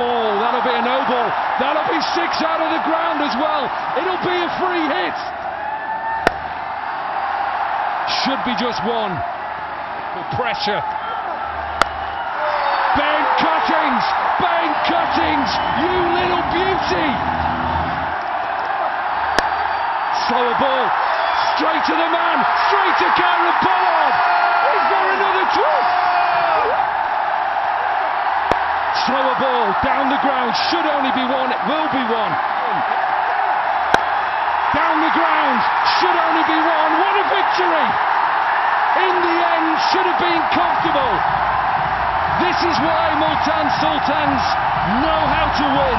Oh, that'll be a no ball. That'll be six out of the ground as well. It'll be a free hit. Should be just one. The pressure. Ben Cuttings! Ben Cuttings! You little beauty! Slower ball. Straight to the man. Straight Slower ball down the ground. Should only be one. It will be one. Down the ground. Should only be one. What a victory! In the end, should have been comfortable. This is why Multan Sultans know how to win.